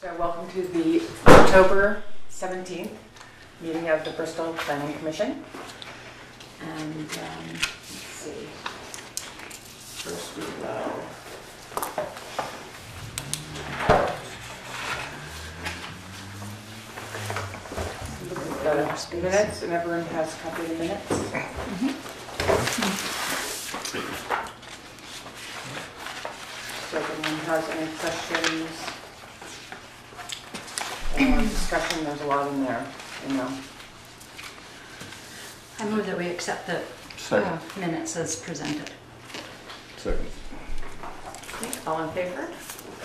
So welcome to the October 17th meeting of the Bristol Planning Commission. And um, let's see, first we go. The minutes, and everyone has a copy of the minutes. So if anyone has any questions or discussion, there's a lot in there, you know. I move that we accept the uh, Second. minutes as presented. Second. Okay, All in favor?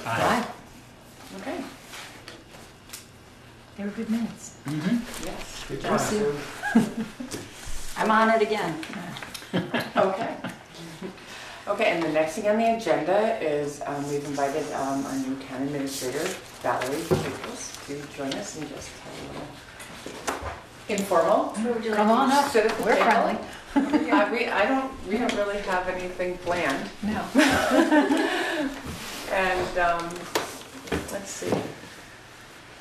Aye. Okay, They were good minutes. yes. Good job, job. Sue. I'm on it again. Okay. Okay, and the next thing on the agenda is um, we've invited um, our new town administrator, Valerie Jacobs, to join us and just have a little informal. Come on up. Sit at the We're table. friendly. Yeah, we, I don't, we don't really have anything planned. No. And, um, let's see.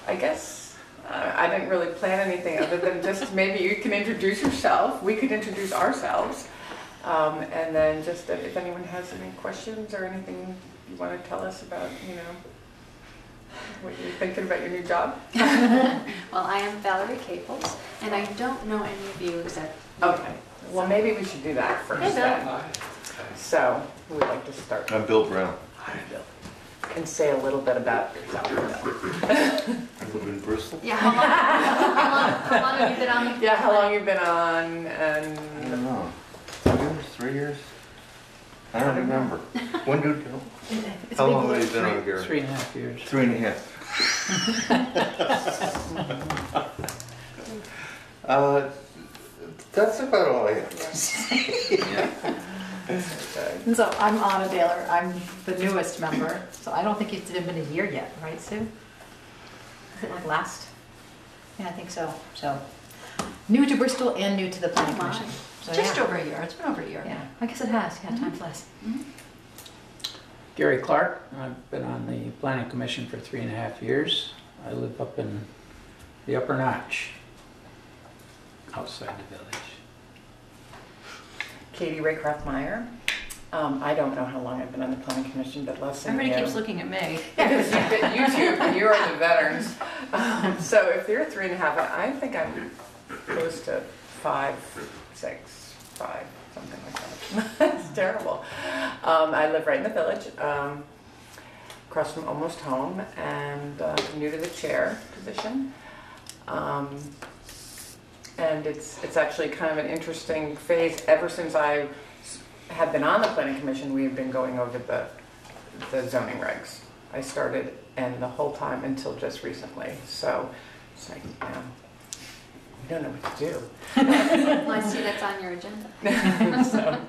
I guess, uh, I didn't really plan anything other than just maybe you can introduce yourself, we could introduce ourselves. Um, and then just if if anyone has any questions or anything you want to tell us about, you know, what you're thinking about your new job. Well, I am Valerie Capels, and I don't know any of you except. Okay, well, maybe we should do that first Hey, Bill. then. So, who would like to start? I'm Bill Brown. Hi, Bill. And say a little bit about yourself. I live in Bristol. Yeah, how long, how long, how long have you been on? Yeah, how long you been on And I don't know. Two years, three years? I don't remember. When did, how long have you been on, Gary? Three and a half years. Three and a half. Uh, That's about all I have to say. And so I'm Anna Baylor. I'm the newest member, so I don't think it's even been a year yet, right, Sue? Is it like last? Yeah, I think so. So, new to Bristol and new to the planning Oh, commission. So, Just yeah. over a year, it's been over a year. Yeah, I guess it has. Yeah, time flies. Gary Clark, I've been on the planning commission for three and a half years. I live up in the upper notch, outside the village. Katie Raycroft Meyer. Um, I don't know how long I've been on the planning commission, but less than Everybody you. keeps looking at me. Yeah, because you've been, you two, you are the veterans. Um, so if you're three and a half, I I think I'm close to five, six, five, something like that. it's terrible. Um, I live right in the village, um, across from Almost Home, and uh, new to the chair position. Um, and it's it's actually kind of an interesting phase. Ever since I have been on the planning commission, we have been going over the the zoning regs. I started and the whole time until just recently. So it's we don't know what to do. Well, I see that's on your agenda. so,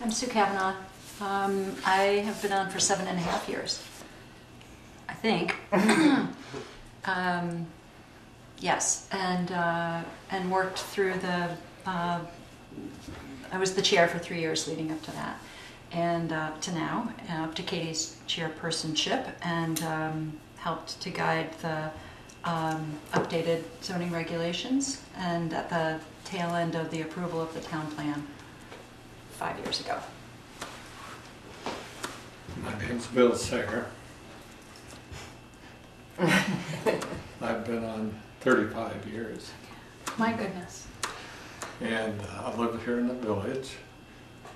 I'm Sue Kavanaugh. Um, I have been on for seven and a half years. I think. um, yes, and uh, and worked through the. Uh, I was the chair for three years leading up to that, and uh, to now, uh, up to Katie's chairpersonship, and um, helped to guide the um, updated zoning regulations, and at the tail end of the approval of the town plan five years ago. My name's Bill Sager. I've been on 35 years, My goodness. and uh, I live here in the village.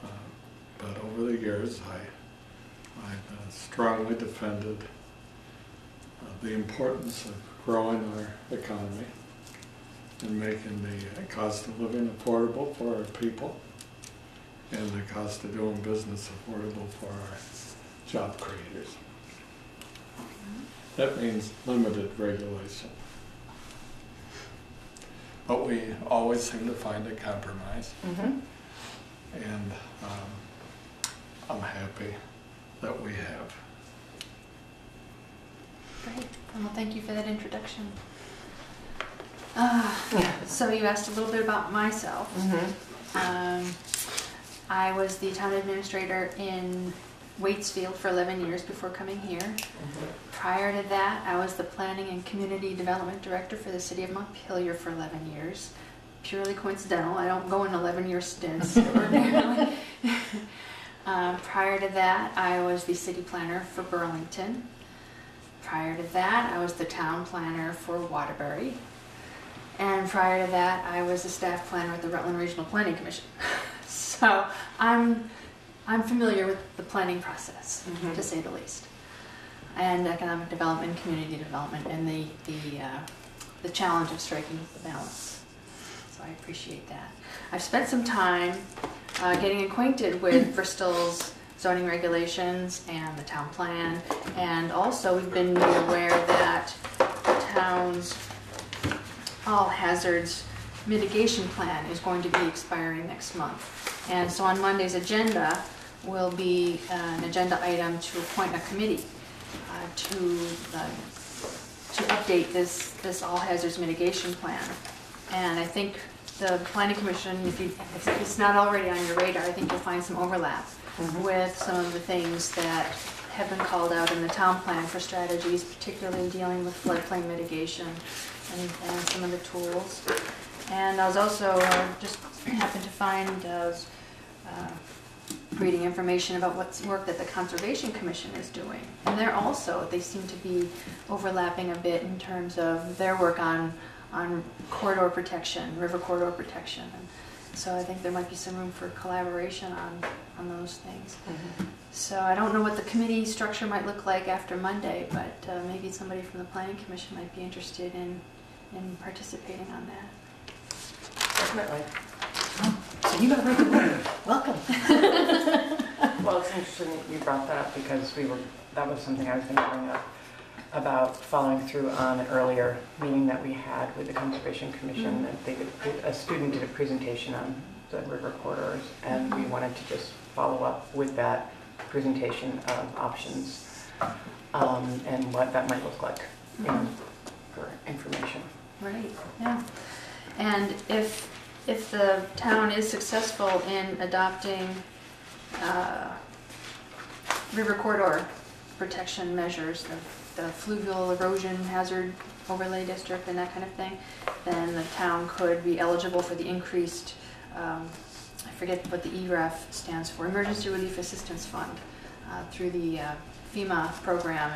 uh, But over the years, I, I've uh, strongly defended uh, the importance of growing our economy and making the uh, cost of living affordable for our people and the cost of doing business affordable for our job creators. That means limited regulation. But we always seem to find a compromise, mhm. and um, I'm happy that we have. Great. Well, thank you for that introduction. Uh, so you asked a little bit about myself. Mhm. Um, I was the town administrator in Waitsfield for 11 years before coming here. Prior to that, I was the Planning and Community Development Director for the City of Montpelier for 11 years. Purely coincidental, I don't go in 11-year stints ordinarily. Uh, Prior to that, I was the City Planner for Burlington. Prior to that, I was the Town Planner for Waterbury. And prior to that, I was a staff planner at the Rutland Regional Planning Commission. So I'm, I'm familiar with the planning process, Mhm. to say the least. And economic development, community development, and the, the, uh, the challenge of striking the balance. So I appreciate that. I've spent some time uh, getting acquainted with Bristol's zoning regulations and the town plan. And also, we've been made aware that the town's all hazards mitigation plan is going to be expiring next month. And so on Monday's agenda will be uh, an agenda item to appoint a committee uh, to, uh, to update this, this all hazards mitigation plan. And I think the planning commission, if you, if it's not already on your radar, I think you'll find some overlap with some of the things that have been called out in the town plan for strategies, particularly dealing with floodplain mitigation and, and some of the tools. And I was also, uh, just happened to find, uh, uh, reading information about what's work that the Conservation Commission is doing. And they're also, they seem to be overlapping a bit in terms of their work on, on corridor protection, river corridor protection. And So I think there might be some room for collaboration on, on those things. So I don't know what the committee structure might look like after Monday, but uh, maybe somebody from the planning commission might be interested in, in participating on that. Definitely. So you got right to work. Welcome. Well, it's interesting that you brought that up because we were, that was something I was going to bring up about following through on an earlier meeting that we had with the Conservation Commission. That they did, a student did a presentation on the river corridors and we wanted to just follow up with that presentation of options um, and what that might look like, for information. Right, yeah. And if, if the town is successful in adopting uh, river corridor protection measures, the the fluvial erosion hazard overlay district and that kind of thing, then the town could be eligible for the increased, um, I forget what the ERAF stands for, Emergency Relief Assistance Fund, uh, through the uh, FEMA program.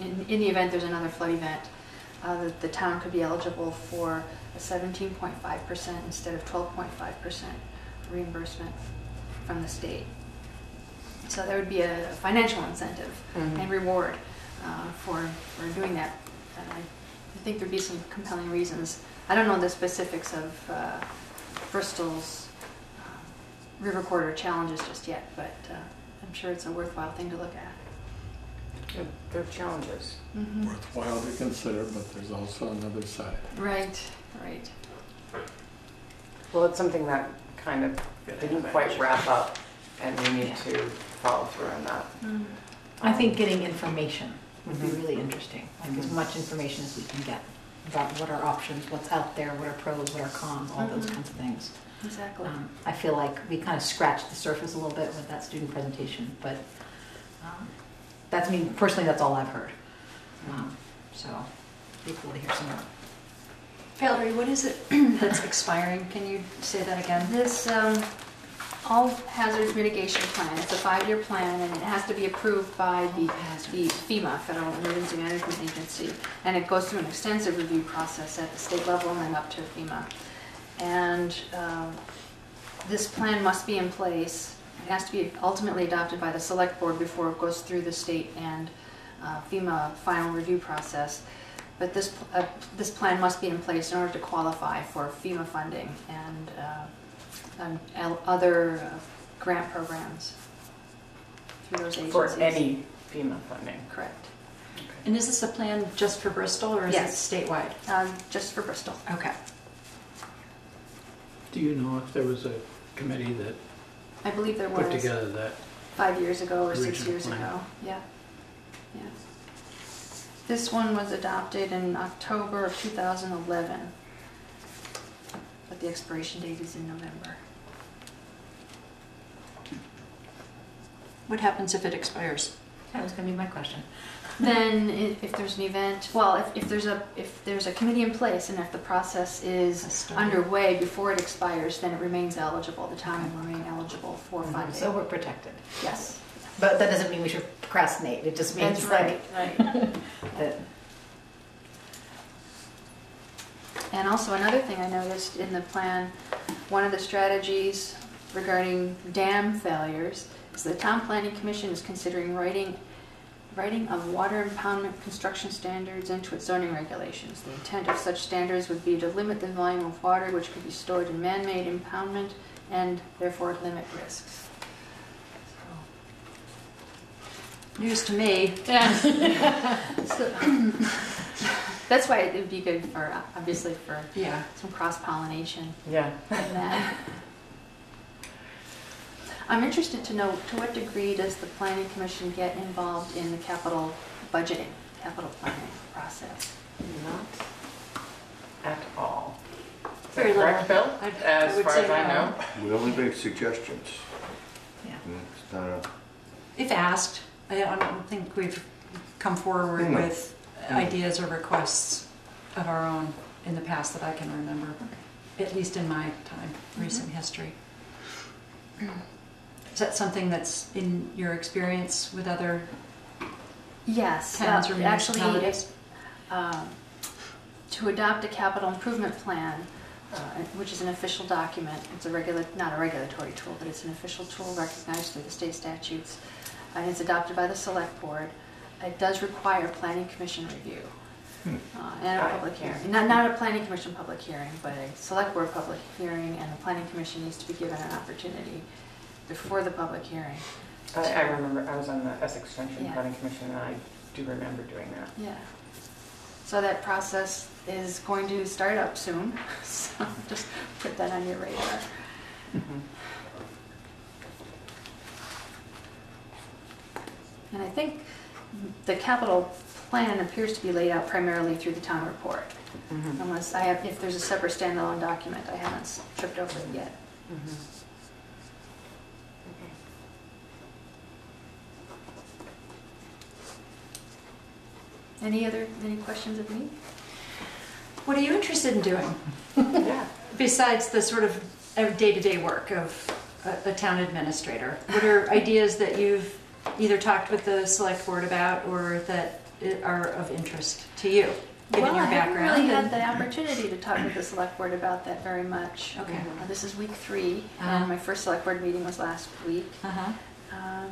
And In, in the event there's another flood event, uh, that the town could be eligible for a 17.5% instead of 12.5% reimbursement from the state. So there would be a financial incentive Mhm. and reward uh, for, for doing that. And I, I think there'd be some compelling reasons. I don't know the specifics of uh, Bristol's um, river corridor challenges just yet, but uh, I'm sure it's a worthwhile thing to look at. There- There are challenges. Mhm. Worthwhile to consider, but there's also another side. Right, right. Well, it's something that kind of didn't quite wrap up and we need to follow through on that. Mm. I think getting information would be really interesting, like as much information as we can get about what are options, what's out there, what are pros, what are cons, all those Mhm. kinds of things. Exactly. Um, I feel like we kind of scratched the surface a little bit with that student presentation, but um, that's me, personally, that's all I've heard. Um, So, be cool to hear some more. Valerie, what is it that's expiring? Can you say that again? This um, all hazard mitigation plan, it's a five-year plan and it has to be approved by the the FEMA, Federal Emergency Management Agency. And it goes through an extensive review process at the state level and then up to FEMA. And um, this plan must be in place. It has to be ultimately adopted by the select board before it goes through the state and uh, FEMA final review process. But this, uh, this plan must be in place in order to qualify for FEMA funding and and el- other uh, grant programs through those agencies. For any FEMA funding. Correct. And is this a plan just for Bristol or is it Yes. statewide? Um, Just for Bristol. Okay. Do you know if there was a committee that I believe there was put was together that? five years ago or six Regional years plan. ago. Yeah. Yeah. This one was adopted in October of 2011. But the expiration date is in November. What happens if it expires? That was gonna be my question. Then if, if there's an event, well, if, if there's a, if there's a committee in place and if the process is underway before it expires, then it remains eligible, the town will remain eligible for mm-hmm. funding. So we're protected. Yes, But that doesn't mean we should procrastinate. It just means that's like right, right. that And also another thing I noticed in the plan, one of the strategies regarding dam failures is the town planning commission is considering writing, writing of water impoundment construction standards into its zoning regulations. The intent of such standards would be to limit the volume of water which could be stored in man-made impoundment and therefore limit risks. News to me. So- That's why it would be good for, obviously for Yeah. some cross-pollination. Yeah. And that. I'm interested to know, to what degree does the planning commission get involved in the capital budgeting, capital planning process? Not at all. Is Very that correct, little. Bill? I- I As would far say as I no. know. We only make suggestions. Yeah. It's not a, If asked, I I don't think we've come forward No. with ideas or requests of our own in the past that I can remember, at least in my time, recent mm-hmm. history. Mm. Is that something that's in your experience with other Yes, towns or uh, actually, municipalities? um, to adopt a capital improvement plan, uh, which is an official document, it's a regular, not a regulatory tool, but it's an official tool recognized through the state statutes, and it's adopted by the select board. It does require planning commission review. uh, And a public hearing, not, not a planning commission public hearing, but a select board public hearing, and the planning commission needs to be given an opportunity before the public hearing. I, I remember, I was on the Essex Extension Yeah. Planning Commission, and I do remember doing that. Yeah. So that process is going to start up soon, so just put that on your radar. And I think the capital plan appears to be laid out primarily through the town report. Mhm. Unless I have, if there's a separate standalone document, I haven't s- tripped over it yet. Mhm. Any other, any questions of me? What are you interested in doing Yeah. besides the sort of uh, day-to-day work of a, a town administrator? What are ideas that you've either talked with the select board about or that are of interest to you, given your Well, I haven't background? really had the opportunity to talk with the select board about that very much. Okay. Uh, This is week three, Uh-huh. and my first select board meeting was last week. Uh-huh. Um,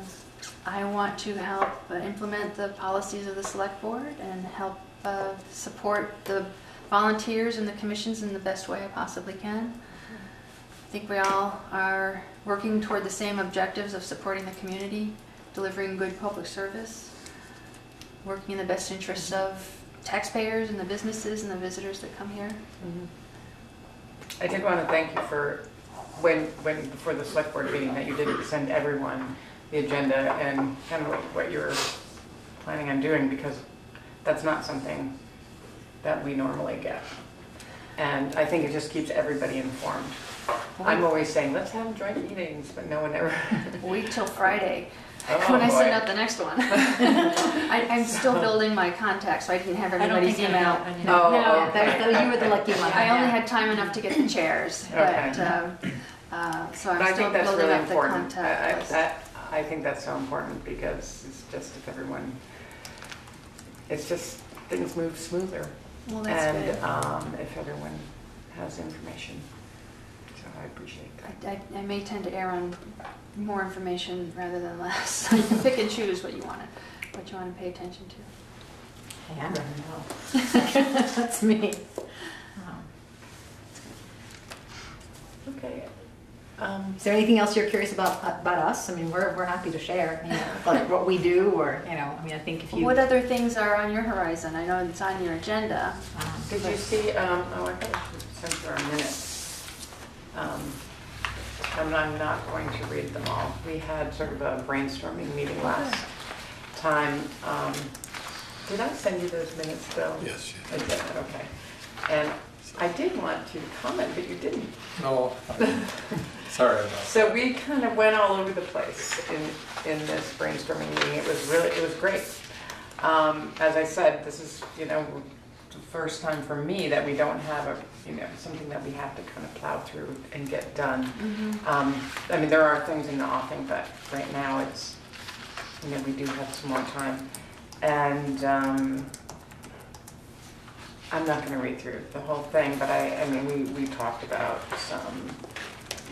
I want to help uh, implement the policies of the select board and help uh, support the volunteers and the commissions in the best way I possibly can. I think we all are working toward the same objectives of supporting the community, delivering good public service, working in the best interests of taxpayers and the businesses and the visitors that come here. Mhm. I did want to thank you for, when, when, before the select board meeting, that you did send everyone the agenda and kind of what- what you're planning on doing, because that's not something that we normally get. And I think it just keeps everybody informed. I'm always saying, let's have joint meetings, but no one ever. Wait till Friday, Oh, when I send out the next one. I, I'm still building my contacts, so I didn't have I don't everybody's email. got any. Oh, No, okay. that, that, you were the lucky one. I only had time enough to get the chairs, but, Okay. um, uh, so I I'm still think that's building really up the important. contact I- I- list. that- I think that's so important because it's just if everyone, it's just, things move smoother. Well, that's And good. um, if everyone has information. So I appreciate that. I, I I may tend to err on more information rather than less. You pick and choose what you want to, what you want to pay attention to. Hey, I never know. That's me. Um, Okay. Um, Is there anything else you're curious about, about us? I mean, we're, we're happy to share, you know, like what we do or, you know, I mean, I think if you. What other things are on your horizon? I know it's on your agenda. um, Did you see, um, oh, I thought I sent you our minutes. Um, And I'm not going to read them all. We had sort of a brainstorming meeting last time. Um, Did I send you those minutes, Bill? Yes, I did, okay. And I did want to comment, but you didn't. No, Sorry about that. So we kind of went all over the place in, in this brainstorming meeting. It was really, it was great. Um, as I said, this is, you know, the first time for me that we don't have a, you know, something that we have to kind of plow through and get done. Um, I mean, there are things in the offing, but right now it's, you know, we do have some more time. And, um, I'm not gonna read through the whole thing, but I, I mean, we, we talked about some,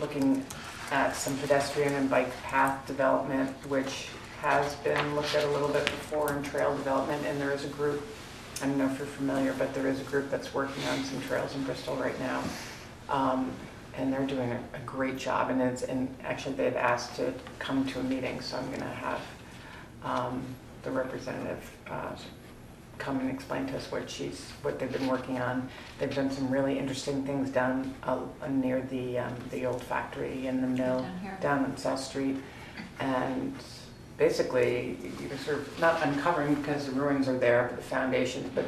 looking at some pedestrian and bike path development, which has been looked at a little bit before in trail development, and there is a group, I don't know if you're familiar, but there is a group that's working on some trails in Bristol right now. Um, and they're doing a, a great job, and it's, and actually they've asked to come to a meeting, so I'm gonna have, um, the representative, uh, come and explain to us what she's, what they've been working on. They've done some really interesting things down, uh, near the, um, the old factory and the mill, Down here. down on South Street. And basically, you're sort of not uncovering because the ruins are there, but the foundations, but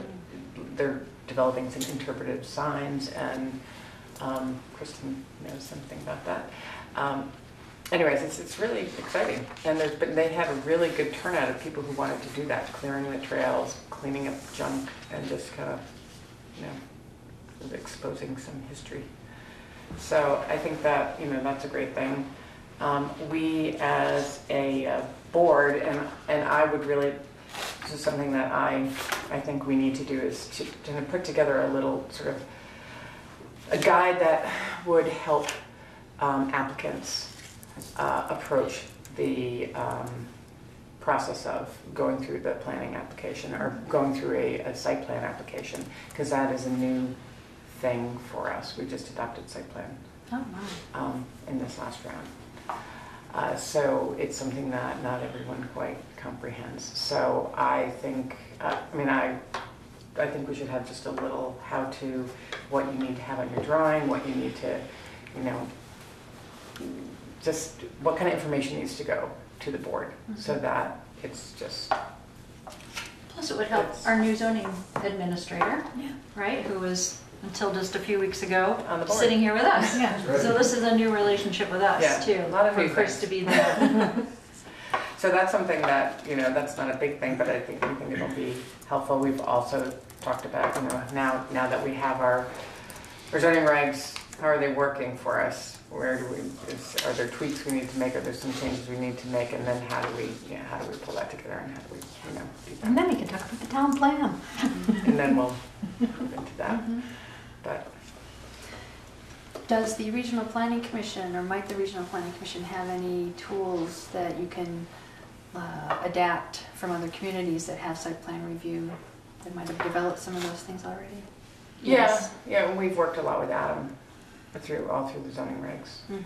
they're developing some interpretive signs and, um, Kristen knows something about that. Um, anyways, it's, it's really exciting. And there's been, they have a really good turnout of people who wanted to do that, clearing the trails, cleaning up junk, and just kind of, you know, exposing some history. So I think that, you know, that's a great thing. Um, we as a uh, board, and, and I would really, this is something that I, I think we need to do is to, to put together a little sort of, a guide that would help um, applicants uh, approach the um, process of going through the planning application or going through a, a site plan application, because that is a new thing for us. We just adopted site plan Oh, wow. um, in this last round. Uh, So it's something that not everyone quite comprehends. So I think, uh, I mean, I, I think we should have just a little how-to, what you need to have on your drawing, what you need to, you know, just what kind of information needs to go to the board mm-hmm. so that it's just, Plus, it would help our new zoning administrator, Yeah. right, who was, until just a few weeks ago, On the board. sitting here with us. Yeah. So this is a new relationship with Yeah, us, too. a lot of For new Chris things. to be there. so that's something that, you know, that's not a big thing, but I think, I think it'll be helpful. We've also talked about, you know, now, now that we have our, our zoning regs, how are they working for us? Where do we, is, are there tweaks we need to make, are there some changes we need to make, and then how do we, you know, how do we pull that together and how do we, you know, do And then we can talk about the town plan. And then we'll move into that, but, Does the Regional Planning Commission, or might the Regional Planning Commission have any tools that you can uh, adapt from other communities that have site plan review? That might have developed some of those things already? yeah, Yes. yeah, and we've worked a lot with Adam through, all through the zoning regs.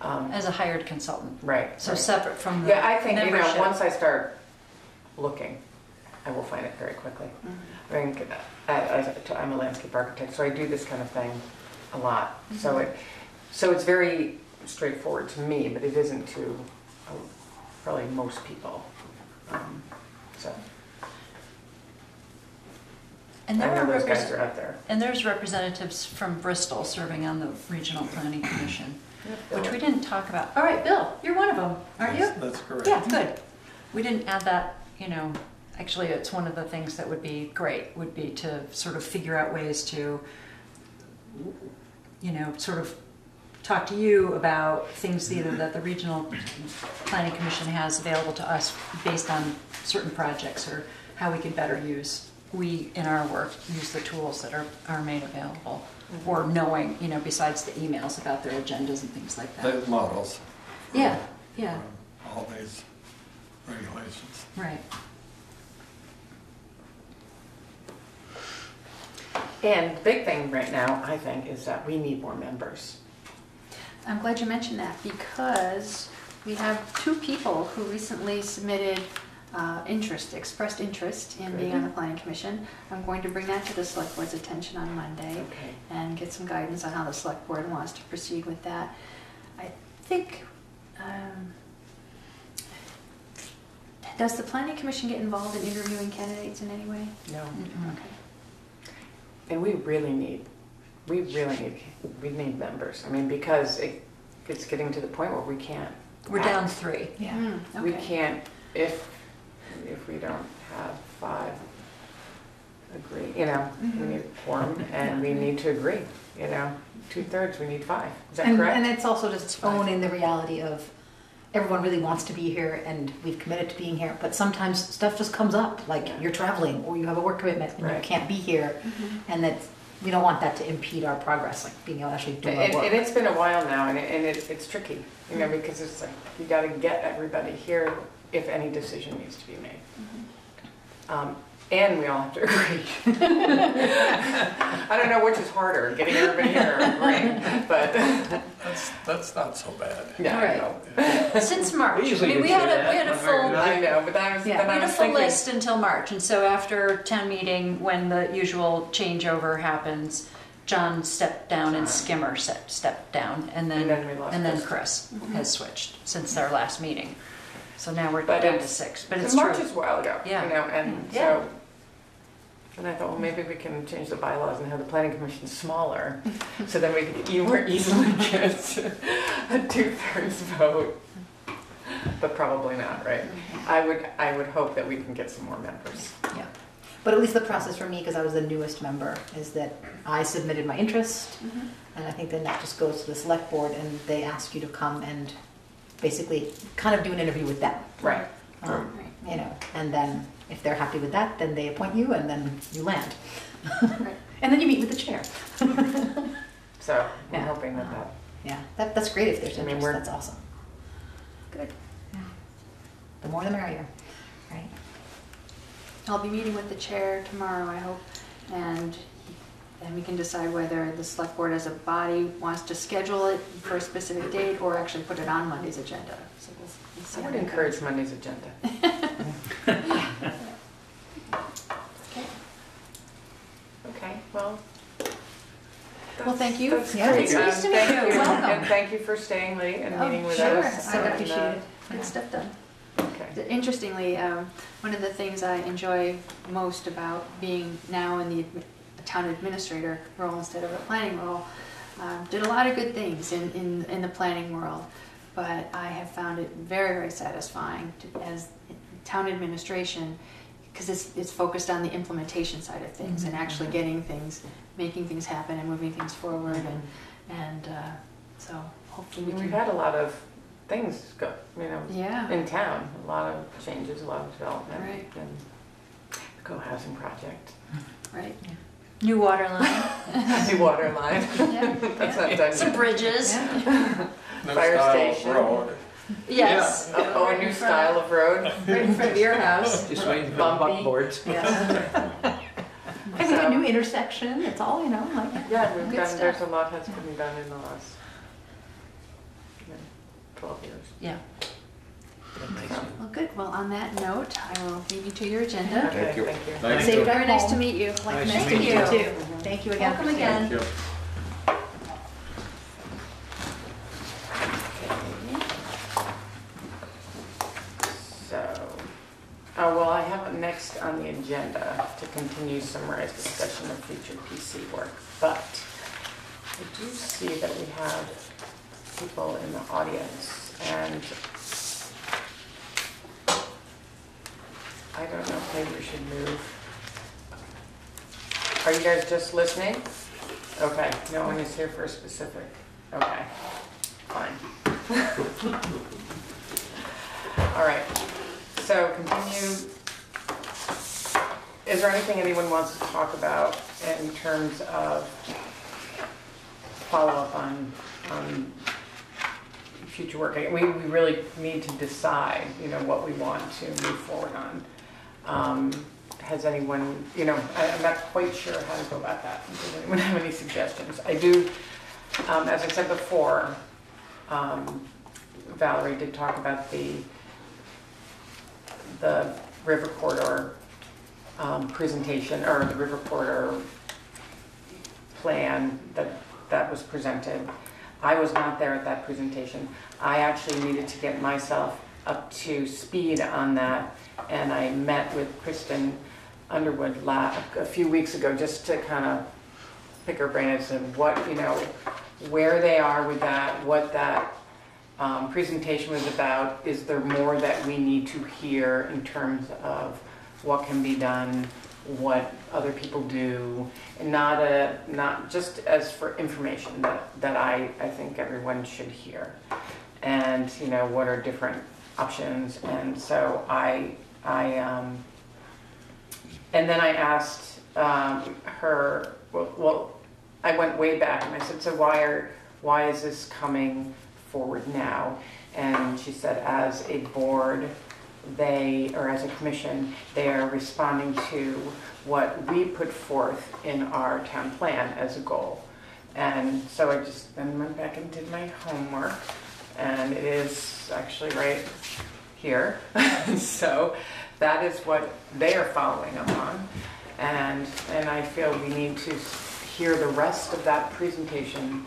Um, As a hired consultant, Right. so right. separate from the Yeah, I think, you know, membership. once I start looking, I will find it very quickly. Mhm. I think, I- I- I'm a landscape architect, so I do this kind of thing a lot. So it, so it's very straightforward to me, but it isn't to uh, probably most people. Um, So And I there know are those guys represent- are out there. And there's representatives from Bristol serving on the Regional Planning Commission, which we didn't talk about. All right, Bill, you're one of them, aren't you? That's- That's correct. Yeah, good. We didn't add that, you know, actually, it's one of the things that would be great, would be to sort of figure out ways to, you know, sort of talk to you about things either that the Regional Planning Commission has available to us based on certain projects or how we could better use, we, in our work, use the tools that are, are made available. Mm-hmm. Or knowing, you know, besides the emails about their agendas and things like that. The models. for- Yeah, yeah. for All these regulations. Right. And the big thing right now, I think, is that we need more members. I'm glad you mentioned that because we have two people who recently submitted uh, interest, expressed interest in being on the planning commission. I'm going to bring that to the select board's attention on Monday Okay. and get some guidance on how the select board wants to proceed with that. I think, um, does the planning commission get involved in interviewing candidates in any way? No. Mm-mm. Okay. And we really need, we really need, we need members. I mean, because it, it's getting to the point where we can't. We're act. down three. Yeah. Mm, We can't, if, if we don't have five agree, you know, we mm-hmm. need a quorum and we need to agree, you know, two-thirds, we need five. Is that And, and correct? it's also just owning the reality of everyone really wants to be here and we've committed to being here, but sometimes stuff just comes up, like Yeah. you're traveling or you have a work commitment and you Right. can't be here. Mm-hmm. And that, we don't want that to impede our progress, like being able to actually do And, our and work. it's been a while now and it, and it, it's tricky, you know, because it's like, you gotta get everybody here if any decision needs to be made. Um, and we all have to agree. I don't know which is harder, getting everybody here or agreeing, but, That's, that's not so bad. yeah, I Right. know. Since March. We usually I mean, we get had through a, we had a that when full. I know, but I was, Yeah. then I a was full thinking. list until March, and so after town meeting, when the usual changeover happens, John stepped down and Skimmer set, stepped down, and And then, then we lost and then Chris. Chris has switched since their last meeting. So now we're But down to it's- six, but So it's March true. is a while ago, you Yeah. know, and Yeah. so, and I thought, well, maybe we can change the bylaws and have the planning commission smaller, so then we could e- more easily get a two-thirds vote. But probably not, right? I would, I would hope that we can get some more members. Yeah. But at least the process for me, because I was the newest member, is that I submitted my interest, Mhm. and I think then that just goes to the select board, and they ask you to come and basically kind of do an interview with them. Right. Um, Right. You know, and then if they're happy with that, then they appoint you, and then you land. Right. And then you meet with the chair. So we're Yeah. hoping that that, Yeah, that, that's great if there's I mean, interest, that's awesome. Good. Yeah. The more the merrier, right? I'll be meeting with the chair tomorrow, I hope, and then we can decide whether the select board as a body wants to schedule it for a specific date or actually put it on Monday's agenda. So we'll we'll see I how would that encourage goes. Monday's agenda. Okay. Okay, well. Well, thank you. That's Yeah, great. it's Um, nice to meet thank you. Welcome. And thank you for staying late and Oh, meeting with sure. us. I and, appreciate uh, it. Good stuff done. Okay. Interestingly, um, one of the things I enjoy most about being now in the admi- town administrator role instead of a planning role, um, did a lot of good things in, in, in the planning world, but I have found it very, very satisfying to, as town administration, because it's, it's focused on the implementation side of things and actually getting things, making things happen and moving things forward and, and, uh, so hopefully we We've had a lot of things go, you know, Yeah. in town, a lot of changes, a lot of development. Right. And the co-housing project, Right. New water line, new water line, Yeah. that's not done some yet. bridges, New Fire style station. road. yes. Oh, oh, a new style of road. Right in front of your house. Just waiting for the Bumpy. buckboards. And we have a new intersection, it's all, you know, like. Yeah, we've Good done, stuff. there's a lot that's been done in the last you twelve years. Yeah. Well, good. Well, on that note, I will leave you to your agenda. Okay, you. thank you. Thank Safe you. drive Very nice to meet you. Like, Nice nice to to meet meet you you. too. Thank you again. Welcome for staying. again. Thank you. So, oh, well, I have a next on the agenda to continue summarized discussion of future PC work, but I do see that we have people in the audience and I don't know if maybe we should move. Are you guys just listening? Okay, no one is here for a specific, okay, fine. All right, so continue. Is there anything anyone wants to talk about in terms of follow-up on, on future work? We, we really need to decide, you know, what we want to move forward on. Um, Has anyone, you know, I- I'm not quite sure how to go about that. Does anyone have any suggestions? I do, um, as I said before, um, Valerie did talk about the, the river corridor um, presentation, or the river corridor plan that, that was presented. I was not there at that presentation. I actually needed to get myself up to speed on that, and I met with Kristen Underwood la, a few weeks ago, just to kind of pick her brains and what, you know, where they are with that, what that um, presentation was about. Is there more that we need to hear in terms of what can be done, what other people do, and not a, not just as for information that, that I, I think everyone should hear. And, you know, what are different options, and so I, I, um, and then I asked um, her, well, well, I went way back and I said, so why are, why is this coming forward now? And she said, as a board, they, or as a commission, they are responding to what we put forth in our town plan as a goal. And so I just then went back and did my homework, and it is actually right here. So that is what they are following up on. And, and I feel we need to hear the rest of that presentation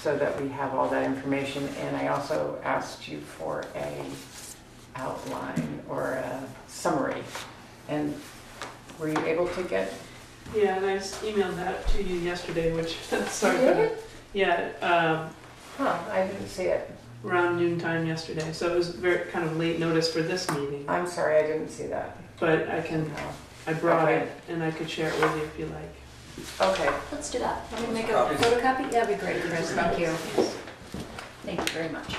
so that we have all that information. And I also asked you for a outline or a summary. And were you able to get, Yeah, and I emailed that to you yesterday, which, sorry did? Yeah, um, huh, I didn't see it. Around noon time yesterday, so it was very, kind of late notice for this meeting. I'm sorry, I didn't see that. But I can, No. I brought Okay. it, and I could share it with you if you like. Okay, Let's do that. Let me make a photocopy? That'd be great, Chris, thank you. Thank you very much.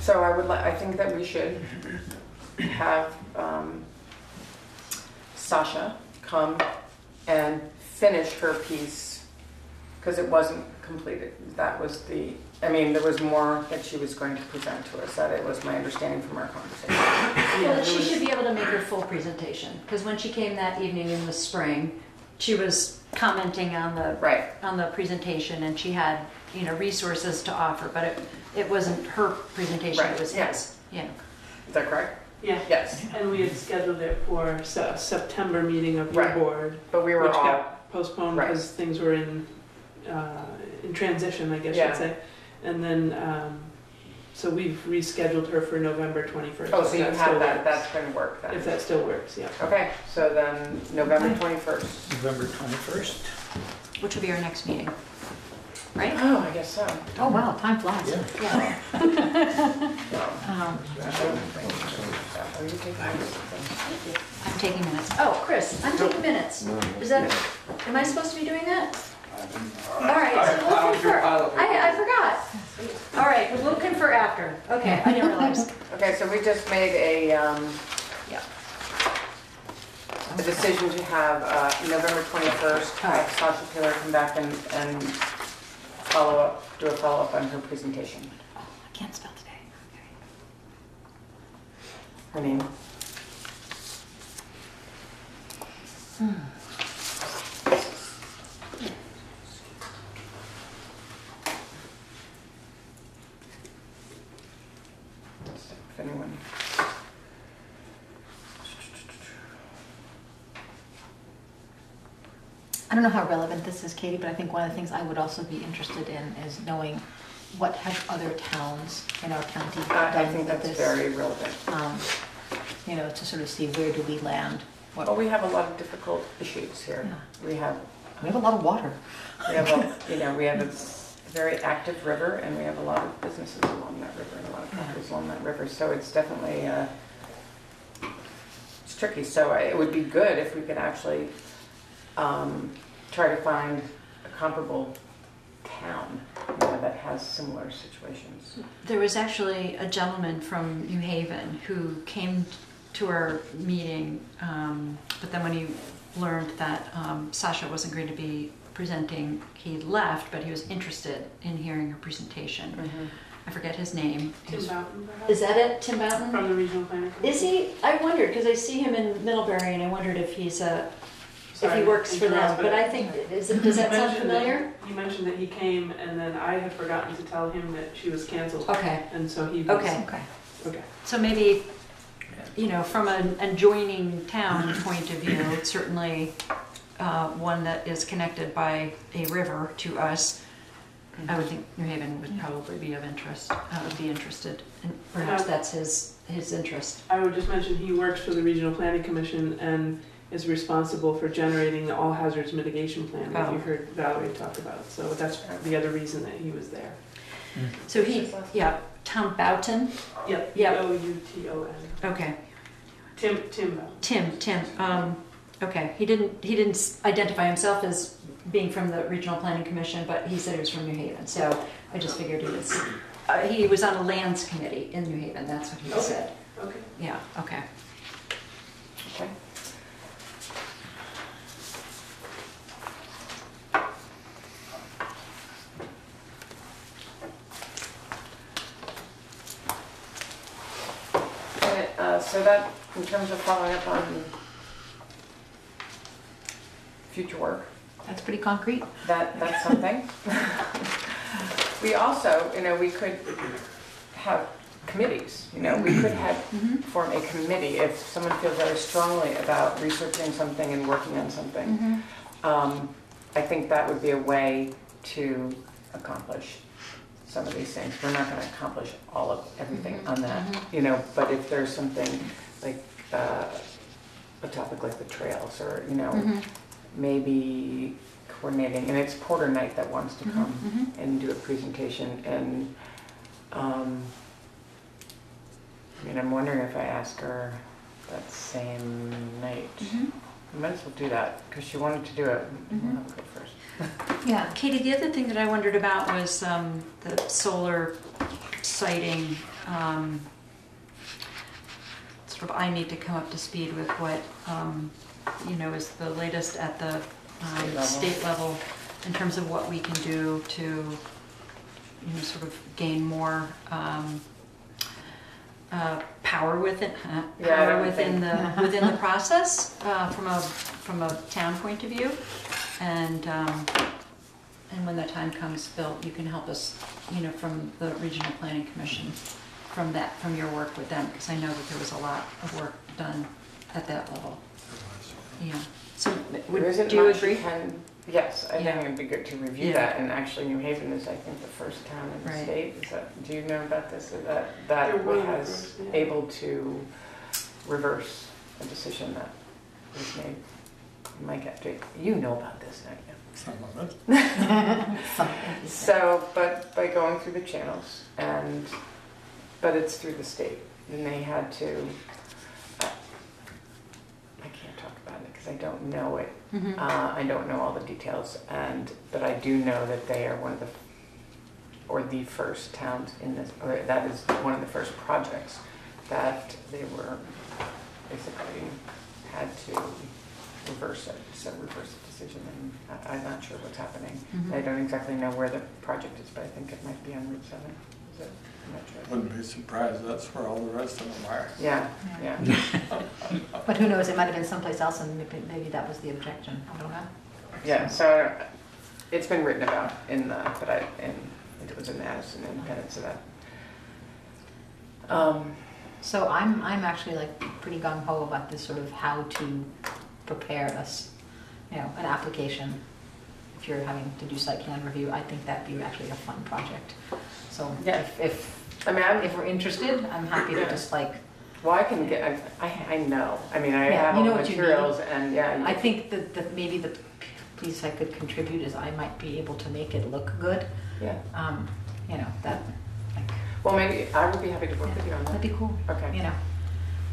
so I would, like, I think that we should have um, Sasha come and finish her piece, because it wasn't completed. That was the, I mean, there was more that she was going to present to us, that it was my understanding from our conversation. Well, she was- should be able to make her full presentation, because when she came that evening in the spring, she was commenting on the, Right, on the presentation, and she had, you know, resources to offer, but it, it wasn't her presentation, it Right, was yeah. his. Yeah. is that correct? Yeah, Yes, and we had scheduled it for Se- a September meeting of your Right. board, but we were which all, got postponed Right. because things were in, uh, in transition, I guess Yeah. you'd say. And then, um, so we've rescheduled her for November 21st. oh, so you have that, works. that's going to work then? If that still works, yeah. Okay, so then November 21st. November 21st. Which will be our next meeting, right? Oh, I guess so. Oh, wow, time flies. Yeah. Well, Um, I don't think- Are you taking this? I'm taking minutes. Oh, Chris, I'm taking minutes. Is that, am I supposed to be doing that? All right, so we'll confer. I, I forgot. All right, we'll confer after. Okay, I didn't realize. Okay, so we just made a, um, Yeah. a decision to have, uh, November 21st, have Sasha Taylor come back and, and follow up, do a follow-up on her presentation. Oh, I can't spell today. Okay. Her name? Hmm. If anyone. I don't know how relevant this is, Katie, but I think one of the things I would also be interested in is knowing what have other towns in our county I I done think with that's this. very relevant. Um, You know, to sort of see where do we land? What, Well, we have a lot of difficult issues here. We have, we have a lot of water. we have, a you know, we have a very active river and we have a lot of businesses along that river and a lot of properties along that river. So it's definitely, uh, it's tricky. So I- it would be good if we could actually um, try to find a comparable town you know, that has similar situations. There was actually a gentleman from New Haven who came to our meeting, um, but then when he learned that um, Sasha wasn't going to be presenting, he left, but he was interested in hearing her presentation. I forget his name. Tim Bouton, Is that it, Tim Bouton? from the regional planning. Is he? I wondered, because I see him in Middlebury, and I wondered if he's a, if he Sorry, works for them, interrupt, but I think, is it, does that You sound mentioned that- familiar? You mentioned that he came, and then I had forgotten to tell him that she was canceled, Okay, and so he was. okay. Okay. Okay. So maybe, you know, from an adjoining town point of view, it's certainly uh, one that is connected by a river to us. I would think New Haven would probably be of interest, uh, would be interested, and perhaps that's his, his interest. I would just mention he works for the Regional Planning Commission, and is responsible for generating the all hazards mitigation plan that you Oh. heard Valerie talk about. So that's the other reason that he was there. So he, yeah, Tom Bouton, Yep. Yep. O U T O N. okay. Tim Tim Tim, Tim, um, okay, he didn't, he didn't s- identify himself as being from the Regional Planning Commission, but he said he was from New Haven, so I just figured he was, uh, he was on a lands committee in New Haven, that's what he Okay. said. Okay. Yeah, okay. Okay. Okay, uh, So that, in terms of following up on future work, That's pretty concrete. that, that's something. We also, you know, we could have committees, you know, we could have, form a committee if someone feels very strongly about researching something and working on something. Um, I think that would be a way to accomplish some of these things. We're not gonna accomplish all of, everything mm-hmm. on that, mm-hmm. you know, but if there's something like, uh, a topic like the trails or, you know, mm-hmm. maybe coordinating, and it's Porter Knight that wants to come and do a presentation, and, um, I mean, I'm wondering if I ask her that same night. I might as well do that, because she wanted to do it. Go first. Yeah. Katie, the other thing that I wondered about was um, the solar siting. um, Sort of, I need to come up to speed with what, um, you know, is the latest at the State um, level. state level in terms of what we can do to, you know, sort of gain more um, uh, power within, uh, Yeah, power within think- the, within the process uh, from a, from a town point of view. And, um, and when that time comes, Bill, you can help us, you know, from the Regional Planning Commission, from that, from your work with them, because I know that there was a lot of work done at that level. Yeah. So, would, There isn't do you much agree? can- Yes, I think it'd be good to review Yeah. that, and actually New Haven is, I think, the first town in the Right. state. Is that, do you know about this, that, They're that one of the has yeah. able to reverse a decision that was made? Mike, do you know about this, don't you? Some of it. So, but by going through the channels and, but it's through the state, and they had to, I I can't talk about it because I don't know it. Mhm. Uh, I don't know all the details and, but I do know that they are one of the, or the first towns in this, or that is one of the first projects that they were basically had to reverse it, so reverse the decision and I, I'm not sure what's happening. Mhm. I don't exactly know where the project is, but I think it might be on Route seven. Is? I'm not sure. Wouldn't be surprised, that's where all the rest of them are. Yeah, yeah. But who knows, it might have been someplace else and maybe, maybe that was the objection. I don't know. Yeah, so it's been written about in the, but I, in, it was in Addison Independent, so that. Um, So I'm, I'm actually like pretty gung ho about this sort of how to prepare us, you know, an application. If you're having to do site plan review, I think that'd be actually a fun project. So Yeah. if, if, I mean, I'm, if we're interested, I'm happy to just like, well, I can get, I, I I know, I mean, I Yeah, have you all know the what you materials and, yeah. you- I think that, that maybe the piece I could contribute is I might be able to make it look good. Yeah, Um, you know, that, like, well, maybe, I would be happy to work with you on that. That'd that. be cool, Okay. you know,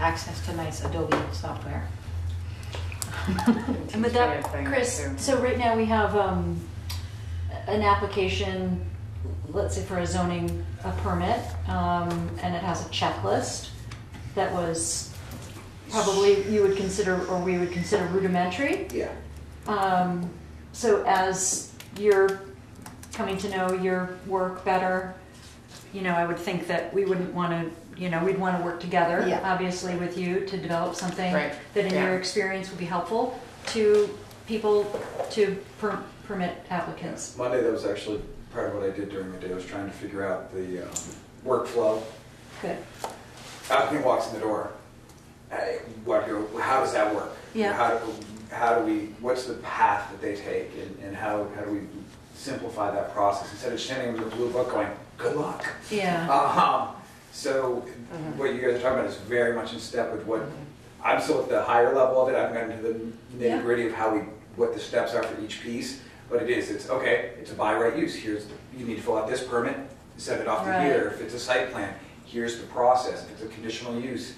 access to nice Adobe software. And with that, a thing or Chris, so right now we have um, an application, let's say for a zoning a permit, um, and it has a checklist that was probably you would consider, or we would consider rudimentary. Yeah. Um, so as you're coming to know your work better, you know, I would think that we wouldn't want to, you know, we'd want to work together, Yeah. obviously, with you to develop something Right, that in your yeah. experience would be helpful to people, to per- permit applicants. Monday, that was actually part of what I did during the day, I was trying to figure out the um, workflow. Good. Applicant walks in the door, hey, what, go- how does that work? Yeah. How, do- how do we, what's the path that they take, and, and how, how do we simplify that process? Instead of just handing them the blue book going, good luck. Yeah. Um, so Mhm. what you guys are talking about is very much in step with what I'm still at the higher level of it, I haven't gotten to the nitty gritty of how we, what the steps are for each piece. But it is, it's, okay, it's a by right use, here's, you need to fill out this permit, send it off to Right. here. If it's a site plan, here's the process, if it's a conditional use.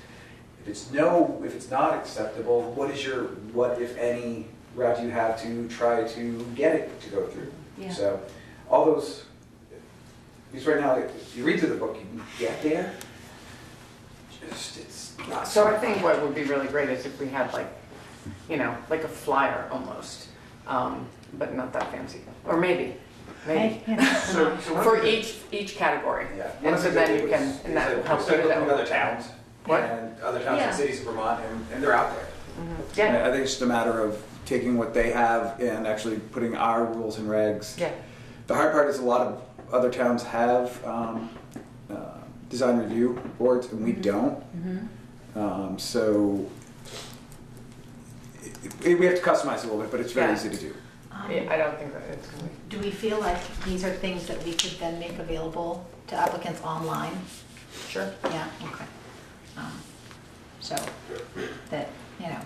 If it's no, if it's not acceptable, what is your, what if any route you have to try to get it to go through? Yeah. So, all those, because right now, if you read through the book, you can get there, just, it's not. So I think what would be really great is if we had like, you know, like a flyer almost, um, but not that fancy. Or maybe, maybe. So, so one For of the- each, each category. Yeah. And so then you can, and that will help you With out. other towns. What? And other towns Yeah. and cities in Vermont, and, and they're out there. Mhm. And Yeah, I think it's just a matter of taking what they have and actually putting our rules and regs. yeah. The hard part is a lot of other towns have um, uh, design review boards, and we don't. Um, so it, we have to customize it a little bit, but it's very Yeah. easy to do. Um, Yeah, I don't think that it's gonna be. Do we feel like these are things that we could then make available to applicants online? Sure. Yeah, okay. Um, So that, you know,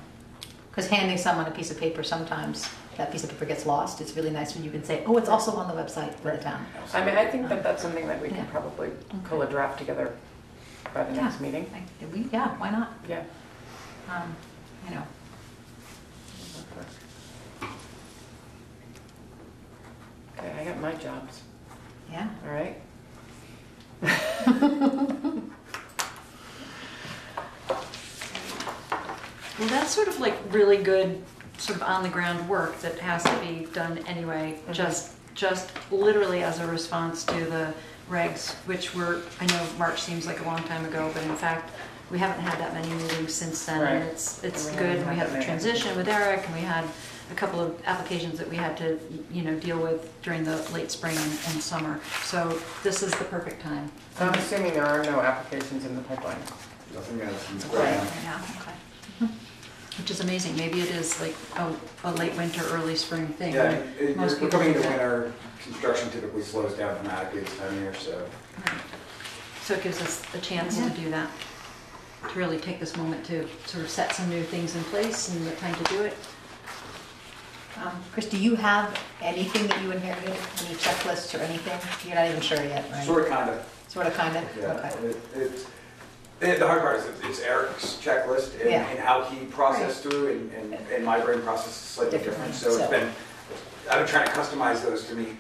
because handing someone a piece of paper, sometimes that piece of paper gets lost. It's really nice when you can say, oh, it's also on the website for the town. I mean, I think that that's something that we Yeah. can probably pull a draft together by the next meeting. Like, we- Yeah, why not? Yeah. Um, You know, Okay, I got my jobs, yeah. all right? Well, that's sort of like really good, sort of on the ground work that has to be done anyway, Mhm. just, just literally as a response to the regs, which were, I know March seems like a long time ago, but in fact, we haven't had that many meetings since then, and it's, it's And we good. haven't We had had the transition with Eric, and we had a couple of applications that we had to, you know, deal with during the late spring and, and summer. So this is the perfect time. I'm assuming there are no applications in the pipeline. Nothing else in the Right. Yeah, okay. Which is amazing. Maybe it is like a, a late winter, early spring thing. Yeah, right? it- Most we're people coming do into that. winter, construction typically slows down dramatically this time of year, so. Right. So it gives us a chance to do that, to really take this moment to sort of set some new things in place and the time to do it. Um, Chris, do you have anything that you inherited, any checklists or anything? You're not even sure yet, right? Sort of, kind of, Sort of, kind of? yeah. Okay. It- It's, it- the hard part is it's- it's Eric's checklist and Yeah. and how he processed through and, and, and my brain process is slightly Differently, different. So it's so- been, I've been trying to customize those to meet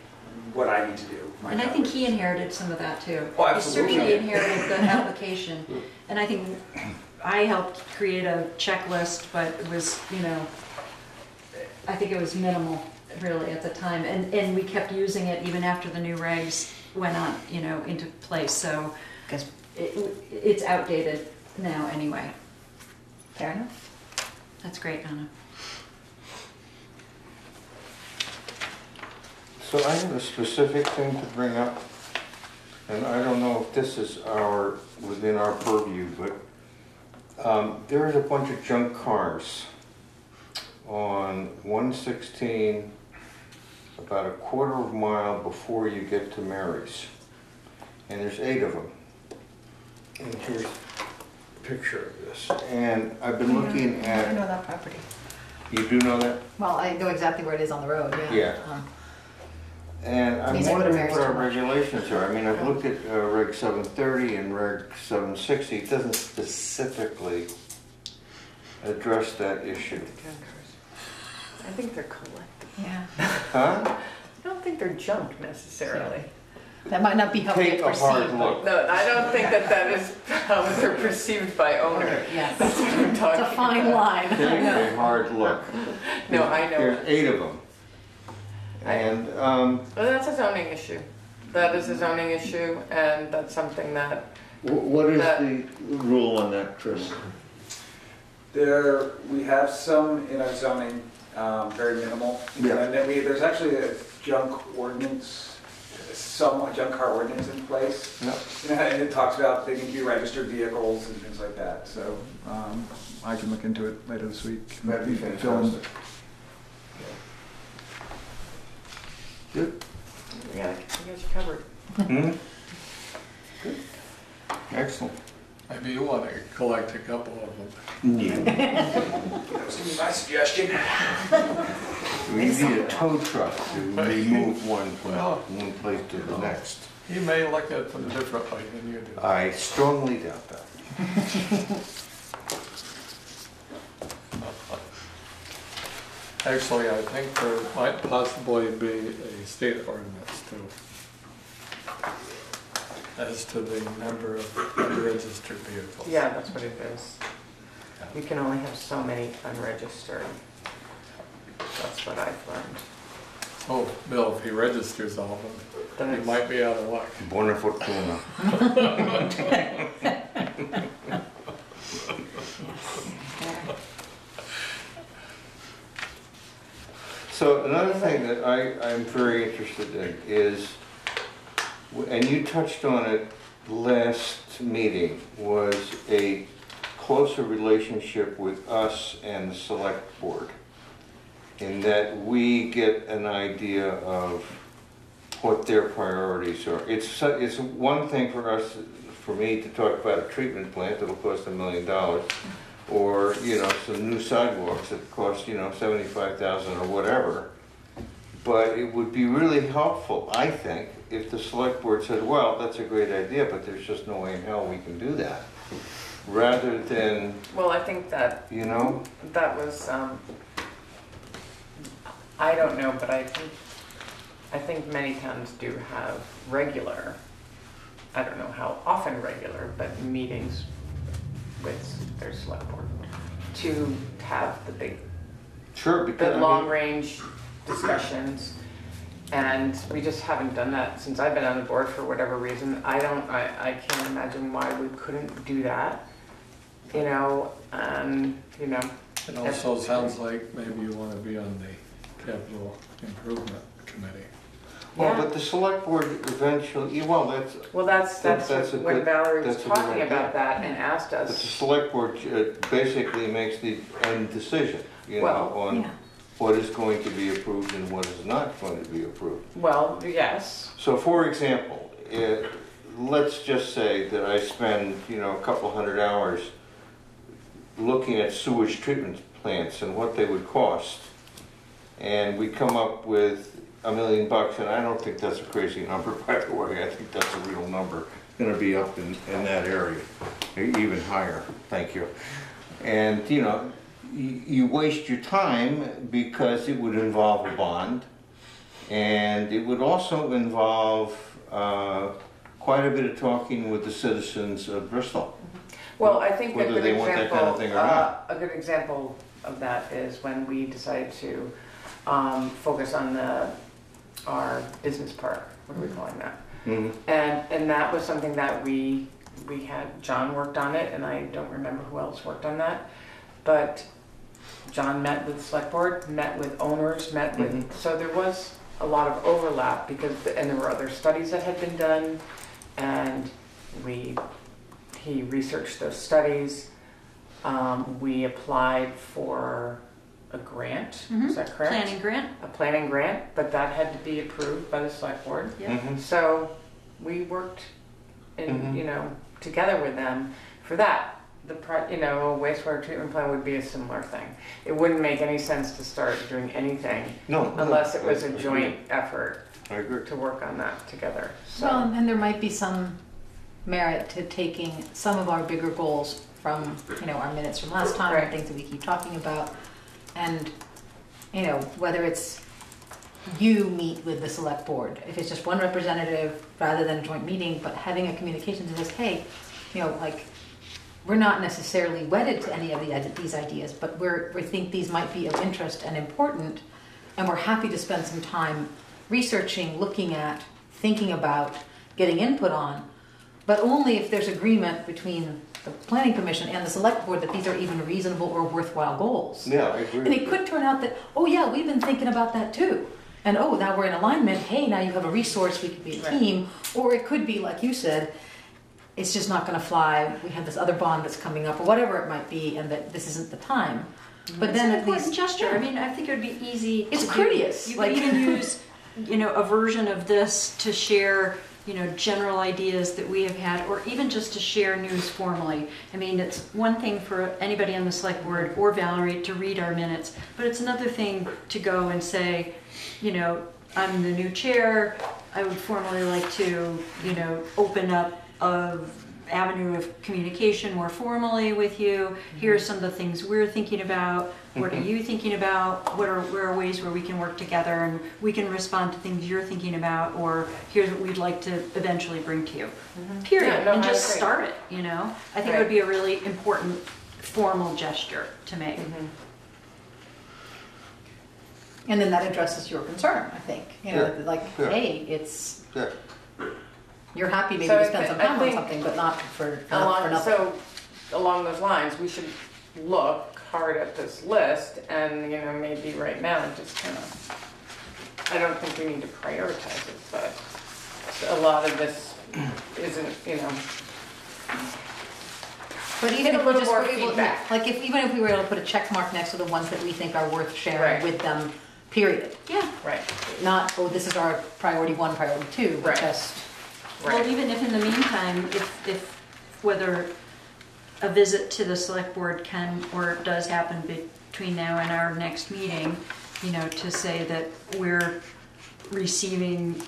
what I need to do. my And I think he inherited some of that too. Oh, He certainly inherited the application. And I think I helped create a checklist, but it was, you know, I think it was minimal really at the time. And, and we kept using it even after the new regs went on, you know, into place. So Because, it, it's outdated now anyway. fair enough. That's great, Anna. So I have a specific thing to bring up, and I don't know if this is our, within our purview, but um, there is a bunch of junk cars on 116, about a quarter of a mile before you get to Mary's. And there's eight of them. And here's a picture of this. And I've been looking at. I know at, that property. you do know that? Well, I know exactly where it is on the road, yeah. Yeah. Um, And I'm Means I wondering Mary's what our too regulations are. I mean, I've looked at uh, Reg 730 and Reg 760. It doesn't specifically address that issue. Junk. I think they're collectible. Yeah, Huh? I don't think they're junk necessarily. That might not be how Take they a perceive. hard look. No, I don't think that that is how they're perceived by owner. Yes, That's what I'm it's talking a fine about. line. Take a hard look. No, I know. There's eight of them. And, um, Well, that's a zoning issue. That is a zoning issue, and that's something that, wh- what is That- the rule on that, Chris? There, we have some in our zoning, um, very minimal. Yeah. And then we, there's actually a junk ordinance, some junk car ordinance in place. No. And it talks about they need to be registered vehicles and things like that, so, um, I can look into it later this week. That'd be Fill in- fantastic. Good. yeah, you guys are covered. Hmm? Good. Excellent. Maybe you want to collect a couple of them. Yeah. That was gonna be my suggestion. We need a tow truck to remove one from Well- one place to the next. He may look at them differently than you do. I strongly doubt that. Actually, I think there might possibly be a state ordinance too. As to the number of unregistered vehicles. Yeah, that's what it is. You can only have so many unregistered. That's what I've learned. Oh, Bill, if he registers all of Then them, he it's- might be out of luck. Buona fortuna. So another thing that I, I'm very interested in is, and you touched on it last meeting, was a closer relationship with us and the select board. In that we get an idea of what their priorities are. It's, it's one thing for us, for me to talk about a treatment plant that'll cost a million dollars, or, you know, some new sidewalks that cost, you know, seventy-five thousand or whatever. But it would be really helpful, I think, if the select board said, well, that's a great idea, but there's just no way in hell we can do that. Rather than, Well, I think that, you know, that was, um, I don't know, but I think, I think many towns do have regular, I don't know how often regular, but meetings with their select board to have the big sure, because. I the mean- long-range discussions. And we just haven't done that since I've been on the board for whatever reason. I don't, I, I can't imagine why we couldn't do that. You know, um, you know, It also sounds like maybe you want to be on the capital improvement committee. Well, Yeah. but the select board eventually, well, that's, well, that's, That's- that's that's a when good- Valerie was that's a good talking idea. about that and asked but the us. select board uh, basically makes the end decision, you know, Well, on Yeah. What is going to be approved and what is not going to be approved. Well, yes, So for example, eh, let's just say that I spend, you know, a couple hundred hours looking at sewage treatment plants and what they would cost. And we come up with a million bucks, and I don't think that's a crazy number, by the way, I think that's a real number. Gonna be up in, in that area, even higher, thank you. And, you know, you, waste your time because it would involve a bond. And it would also involve uh, quite a bit of talking with the citizens of Bristol. well, I think a Whether good they want that kind of example, thing or uh, not. a good example of that is when we decided to, um, focus on the, our business park, what are we calling that? Mhm. And, and that was something that we, we had, John worked on it, and I don't remember who else worked on that. But John met with the select board, met with owners, met with, Mhm. so there was a lot of overlap because, and there were other studies that had been done. And we, he researched those studies. Um, we applied for a grant, is that correct? Planning grant, A planning grant, but that had to be approved by the select board. yeah. Mhm. So we worked in, Mhm. you know, together with them for that. The, pro- you know, wastewater treatment plant would be a similar thing. It wouldn't make any sense to start doing anything No. no, unless it was I a agree. joint effort I agree. to work on that together. Well, So, and there might be some merit to taking some of our bigger goals from, you know, our minutes from last time, Right. and things that we keep talking about. And, you know, whether it's you meet with the select board, if it's just one representative rather than a joint meeting, but having a communication that says, hey, you know, like, we're not necessarily wedded to any of the, these ideas, but we're, we think these might be of interest and important, and we're happy to spend some time researching, looking at, thinking about, getting input on, but only if there's agreement between the planning commission and the select board that these are even reasonable or worthwhile goals. Yeah, I agree. And it could turn out that, oh yeah, we've been thinking about that too. And oh, now we're in alignment. Hey, now you have a resource. We could be a Right. team. Or it could be, like you said, it's just not going to fly. We have this other bond that's coming up, or whatever it might be, and that this isn't the time. Mm-hmm. But It's then an important least gesture. I mean, I think it would be easy. It's courteous, You like- could even use, you know, a version of this to share you know, general ideas that we have had, or even just to share news formally. I mean, it's one thing for anybody on the select board or Valerie to read our minutes, but it's another thing to go and say, you know, I'm the new chair, I would formally like to, you know, open up a avenue of communication more formally with you. Mm-hmm. Here are some of the things we're thinking about. What are mm-hmm. you thinking about? What are, where are ways where we can work together and we can respond to things you're thinking about, or here's what we'd like to eventually bring to you. Mm-hmm. Period. Yeah, no, And I just agree. start it, you know? I think it would be a really important formal gesture to make. And then that addresses your concern, I think, you know, Yeah, like, yeah. hey, it's, Yeah. You're happy maybe So to I spend thi- some I time on think something, but not for, not for Along, nothing. so, along those lines, we should look hard at this list and, you know, maybe right now, just kind of, I don't think we need to prioritize it, but a lot of this isn't, you know, But even a if we little just more were able, feedback. like if, even if we were able to put a check mark next to the ones that we think are worth sharing Right. with them, period. Yeah. right, Not, oh, this is our priority one, priority two, but Right. just, Well, right. even if in the meantime, if, if, whether a visit to the select board can or does happen between now and our next meeting, you know, to say that we're receiving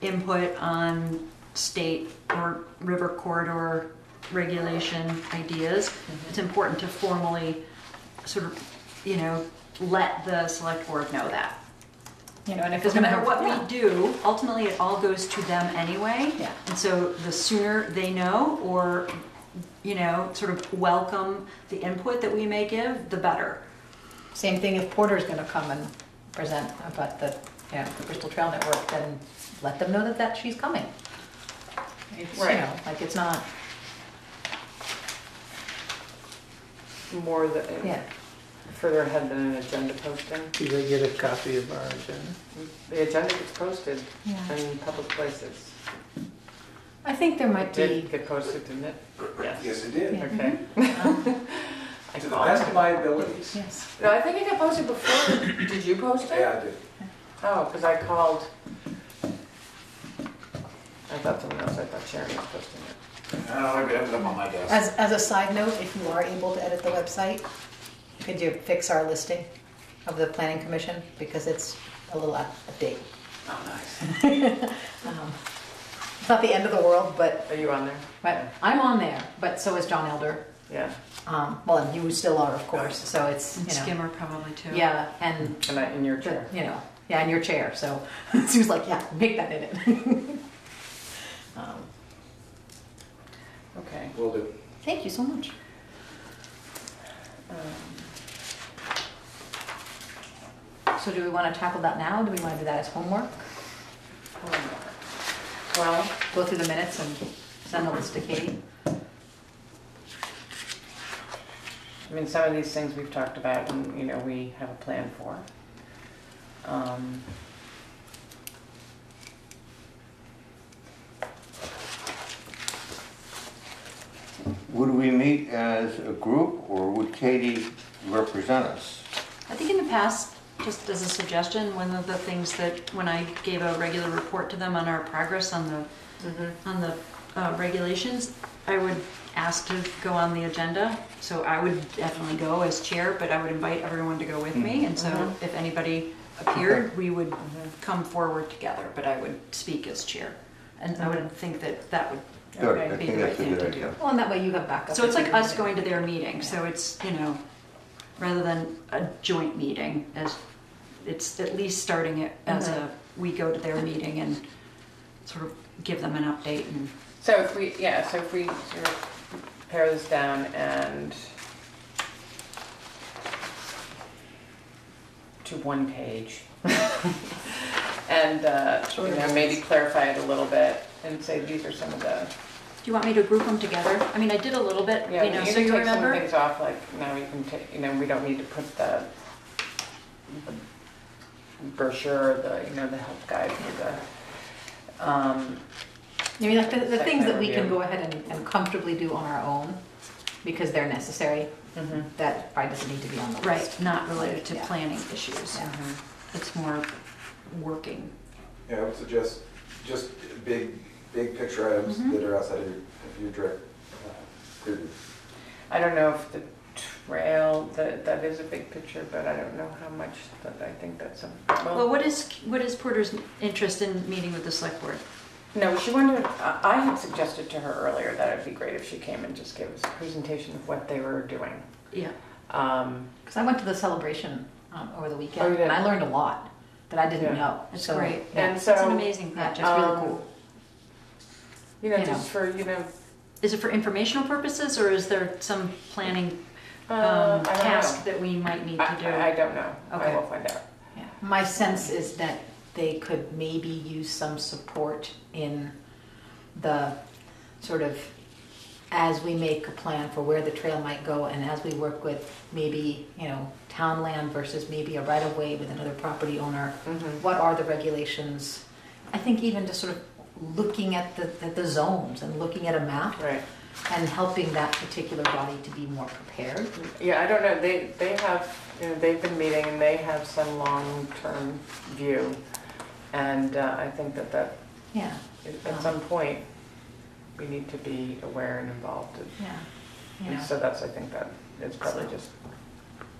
input on state or river corridor regulation ideas, mm-hmm. it's important to formally sort of, you know, let the select board know that. You know, and if Because we're no gonna matter what yeah. we do, ultimately it all goes to them anyway. Yeah. And so the sooner they know or, you know, sort of welcome the input that we may give, the better. Same thing if Porter's gonna come and present about the, you know, the Bristol Trail Network, then let them know that, that she's coming. It's, you Right. know, like it's not, More than, yeah. Further ahead than an agenda posting. Do they get a copy of our agenda? The agenda gets posted Yeah. in public places. I think there might Did be, get posted, didn't it? Yes. Yes, it did. Yeah. Okay. um, I To the called. best of my abilities. yes. No, I think it got posted before. Did you post it? Yeah, I did. Oh, because I called. I thought someone else, I thought Sharon was posting it. Oh, it ended up on my desk. As, as a side note, if you are able to edit the website, could you fix our listing of the planning commission? Because it's a little out of date. Oh, nice. Um, It's not the end of the world, but, Are you on there? but I'm on there, but so is John Elder. Yeah. Um, well, and you still are, of course, so it's, And you know. Skimmer probably too. Yeah, and, And I, in your the- chair. you know, yeah, in your chair, so she was like, yeah, make that in it. Um, Okay. Will do. Thank you so much. Um, So do we want to tackle that now? Do we want to do that as homework? Well, Go through the minutes and send the list to Katie? I mean, some of these things we've talked about and, you know, we have a plan for. Um, Would we meet as a group or would Katie represent us? I think in the past, just as a suggestion, one of the things that, when I gave a regular report to them on our progress on the, on the uh, regulations, I would ask to go on the agenda. So I would definitely go as chair, but I would invite everyone to go with me. And so Mhm. if anybody appeared, we would come forward together, but I would speak as chair. And I would think that that would Good, Okay. I be think the right that's a thing good to idea. do. Well, and that way you have backup. So it's like us going to their meeting, so it's, you know, rather than a joint meeting, as, it's at least starting it as a, we go to their meeting and sort of give them an update and, So if we, yeah, so if we sort of pare this down and to one page. And, uh, you know, maybe clarify it a little bit and say these are some of the, do you want me to group them together? I mean, I did a little bit, yeah, you know, you so can you take some remember? things off, like, now you can take, you know, we don't need to put the brochure, the, you know, the help guide for the, um, I mean, like the, the things that we can go ahead and, and comfortably do on our own, because they're necessary, mhm, that probably doesn't need to be on the list. Right, not related to Yeah. planning issues. Yeah. mhm. It's more working. Yeah, I would suggest just big big picture items Mhm. that are outside of your, of your direct uh, purview. I don't know if the trail, that, that is a big picture, but I don't know how much, that I think that's a, Well, well, what is, what is Porter's interest in meeting with the select board? no, she wanted, I I had suggested to her earlier that it'd be great if she came and just gave us a presentation of what they were doing. Yeah. Um, Because I went to the celebration um, over the Oh, weekend, you did? and I learned a lot that I didn't Yeah. know. It's So, great. yeah. And It's an so, amazing Yeah, project. it's really Um, cool. You know, You just for, you know, Is it for informational purposes or is there some planning um, I don't task know. that we might need to I, I do? don't know. I Okay. will find out. Yeah. My sense is that they could maybe use some support in the sort of, as we make a plan for where the trail might go and as we work with maybe, you know, town land versus maybe a right of way with another property owner, Mhm. what are the regulations? I think even just sort of looking at the, at the zones and looking at a map Right. And helping that particular body to be more prepared. Yeah, I don't know, they, they have, you know, they've been meeting and they have some long-term view. And uh, I think that that, Yeah, at some point, we need to be aware and involved. yeah. You And know. so that's, I think that it's probably just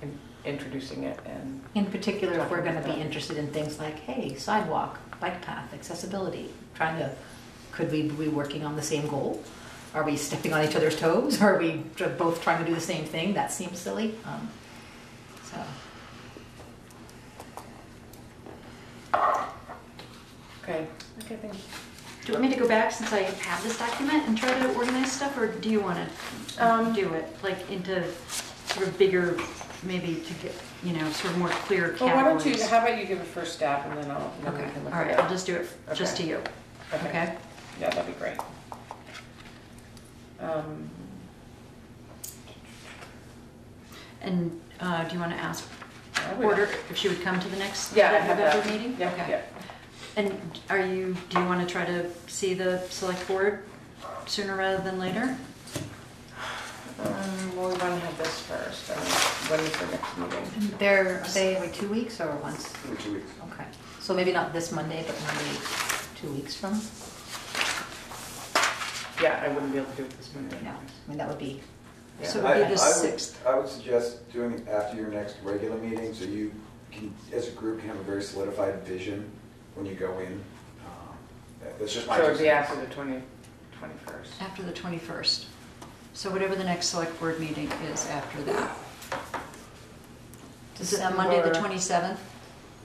in- introducing it and, In particular, if we're gonna be interested in things like, hey, sidewalk, bike path, accessibility, trying to, could we be working on the same goal? Are we stepping on each other's toes? Are we both trying to do the same thing? That seems silly. Um, So, okay, okay, thank you. Do you want me to go back since I have this document and try to organize stuff or do you want to Um, do it like into sort of bigger, maybe to get, you know, sort of more clear Well, why don't you, how about you give a first stab and then I'll, then we Okay, can look all at it. I'll just do it just to Okay. you, okay? Yeah, that'd be great. Um, And uh, do you want to ask I would- Porter if she would come to the next Yeah, I have November that. meeting? Yeah, Okay. yeah. And are you, do you want to try to see the select board sooner rather than later? Um, well, we want to have this first, I mean, when is the next meeting? they're, are they every two weeks or once? Every two weeks. Okay, so maybe not this Monday, but maybe two weeks from? Yeah, I wouldn't be able to do it this Monday. No, I mean, that would be, Yeah. So it would be I- the I would- 6th. I would suggest doing it after your next regular meeting, so you can, as a group, can have a very solidified vision when you go in. Um, that- That's just my. So it'd be after the twenty, twenty-first. After the 21st. So whatever the next select board meeting is after that. Is it on Monday, the December- 27th?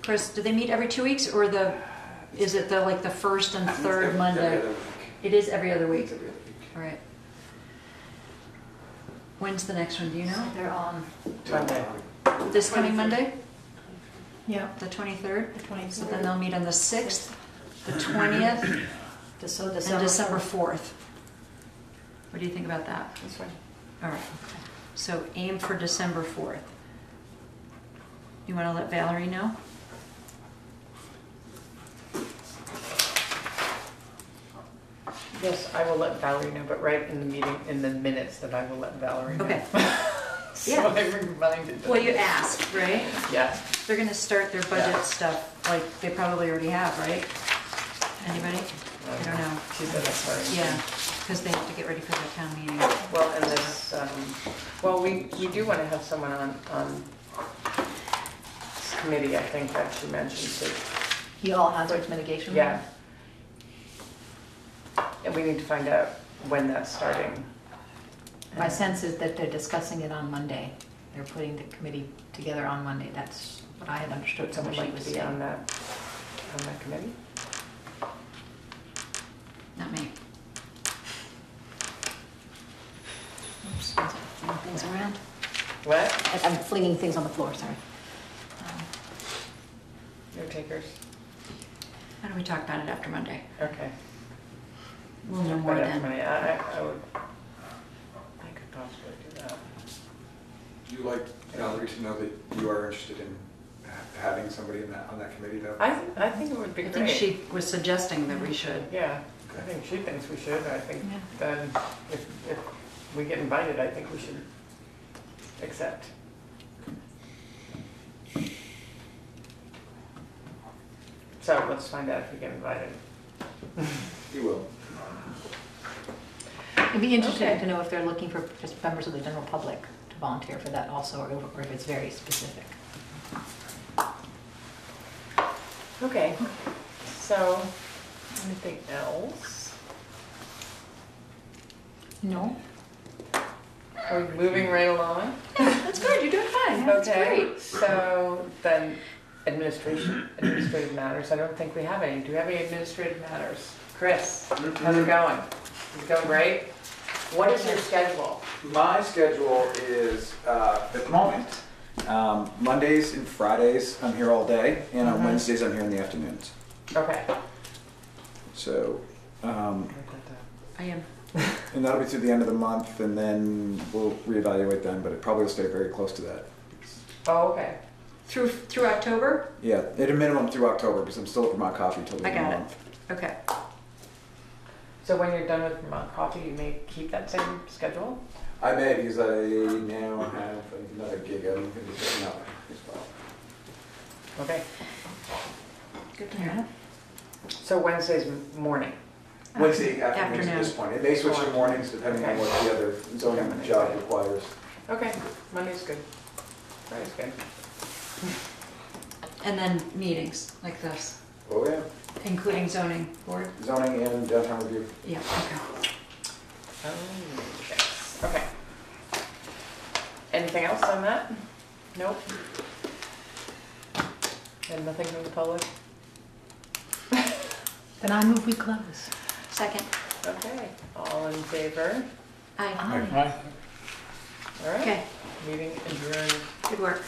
Chris, do they meet every two weeks or the, is it the, like the first and third every- every Monday? Other week. It is every other week, It's every other week. all right. When's the next one, do you know? they're on, Monday. This coming Monday, yeah, the 23rd? the So 23rd. then they'll meet on the 6th, the 20th, So and December. December 4th. What do you think about that? That's fine. All right, so aim for December 4th. You want to let Valerie know? Yes, I will let Valerie know, but right in the meeting, in the minutes that I will let Valerie know. Okay. So Yeah. I'm reminded. that- Well, you asked, right? Yeah, They're gonna start their budget Yeah. stuff, like they probably already have, right? Anybody? I don't know. she said that's right. Yeah, because they have to get ready for their town meeting. Well, and this, um, well, we, we do want to have someone on, on this committee, I think that she mentioned too. You all hazards mitigation? Yeah. And we need to find out when that's starting. My sense is that they're discussing it on Monday. They're putting the committee together on Monday. That's what I had understood Would someone she like was to be on saying. that, on that committee? Not me. Oops, flinging Things around. What? I- I'm flinging things on the floor, sorry. Um, No takers? Why don't we talk about it after Monday? Okay. We'll know more Right after then. Monday. I, I, I would, I could possibly do that. Would you like Valerie to know that you are interested in ha- having somebody in that, on that committee though? I, th- I think it would be I great. think she was suggesting that we should. Yeah, I think she thinks we should. I think Yeah. then if, if we get invited, I think we should accept. So let's find out if we get invited. You will. It'd be interesting Okay. to know if they're looking for just members of the general public to volunteer for that also, or or if it's very specific. Okay, so, anything else? No? Are we moving right along? That's good, you're doing fine, Okay, great. so then administration, administrative matters, I don't think we have any. Do we have any administrative matters? Chris, how's it going? Is it going great? What is your schedule? My schedule is, uh, at the moment, um, Mondays and Fridays, I'm here all day, and on Mhm. Wednesdays, I'm here in the afternoons. Okay. So, um, I am, and that'll be through the end of the month, and then we'll reevaluate then, but it probably will stay very close to that. Oh, okay. through, through October? Yeah, at a minimum through October, because I'm still at Vermont Coffee till the end of the got it. month. Okay. So when you're done with Vermont Coffee, you may keep that same schedule? I may, because I now have another gig I'm going to be picking up as well. Okay. Good to hear. So Wednesday's m- morning? Wednesday afternoons at Afternoon. this point. It may switch to mornings depending on what the other zoning job requires. Okay, Monday's good. Friday's good. And then meetings like this, Oh, yeah. Including zoning board? Zoning and downtown review. Yeah, okay. Oh, yes, okay. Anything else on that? Nope. And nothing from the public? Then I move we close. Second. Okay, all in favor? Aye. Right. All right, Okay, meeting adjourned. good work.